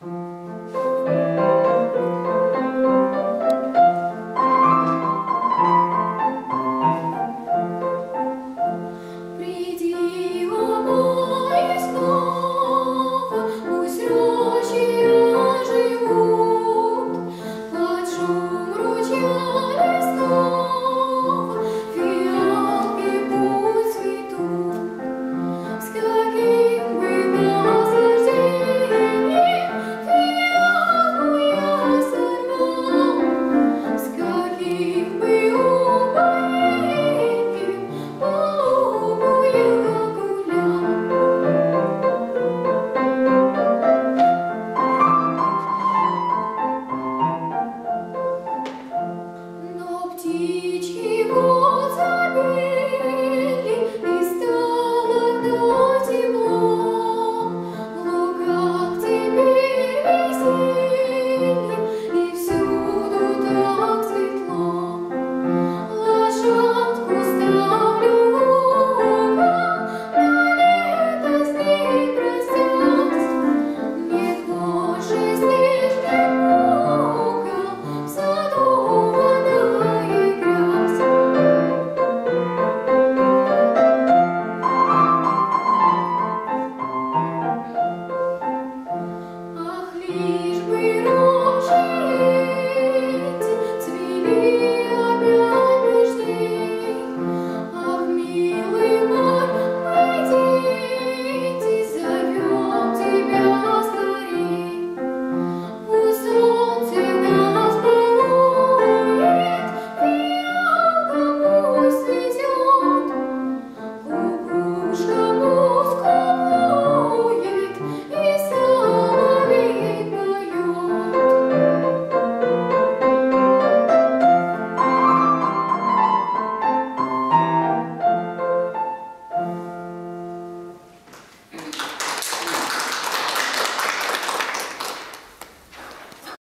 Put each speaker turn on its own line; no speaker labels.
Thank Teach him what You.